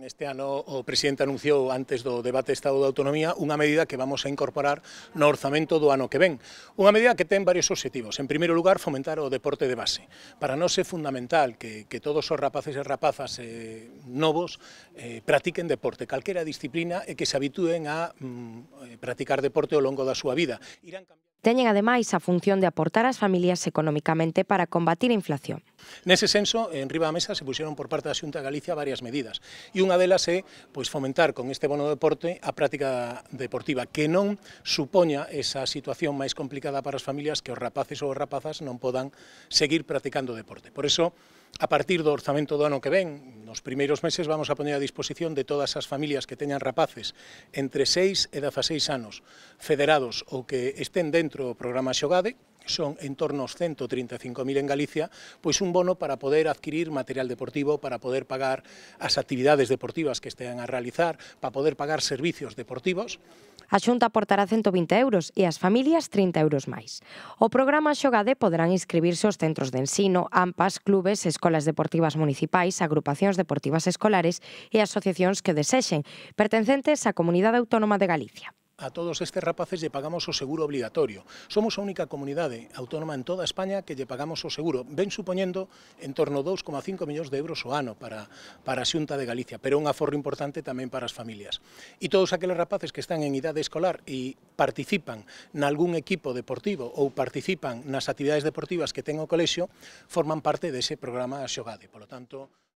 Neste ano o presidente anunciou antes do debate de Estado da Autonomía unha medida que vamos a incorporar no orzamento do ano que ven. Unha medida que ten varios objetivos. En primeiro lugar, fomentar o deporte de base. Para nós é fundamental que, que todos os rapaces e rapazas eh, novos eh, practiquen deporte, calquera disciplina e que se habitúen a mm, eh, practicar deporte ao longo da súa vida. Irán cambiar... Teñen ademais a función de aportar ás familias economicamente para combatir a inflación. Nese senso, en riba da mesa se puxeron por parte da Xunta de Galicia varias medidas e unha delas é pois, fomentar con este bono de deporte a práctica deportiva que non supoña esa situación máis complicada para as familias que os rapaces ou as rapazas non podan seguir practicando deporte. Por iso, a partir do orzamento do ano que ven, Nos primeiros meses vamos a poner a disposición de todas as familias que teñan rapaces entre 6 e 16 anos federados ou que estén dentro do programa Xogade, son en torno aos 135.000 en Galicia, pois un bono para poder adquirir material deportivo, para poder pagar as actividades deportivas que estean a realizar, para poder pagar servicios deportivos. A Xunta aportará 120 euros e as familias 30 euros máis. O programa Xogade poderán inscribirse os centros de ensino, AMPAs, clubes, escolas deportivas municipais, agrupacións deportivas escolares e asociacións que desexen, pertencentes á Comunidade Autónoma de Galicia a todos estes rapaces lle pagamos o seguro obligatorio. Somos a única comunidade autónoma en toda España que lle pagamos o seguro. Ven supoñendo en torno a 2,5 millóns de euros o ano para, para a Xunta de Galicia, pero un aforro importante tamén para as familias. E todos aqueles rapaces que están en idade escolar e participan nalgún equipo deportivo ou participan nas actividades deportivas que ten o colexio, forman parte dese programa Xogade. Por lo tanto,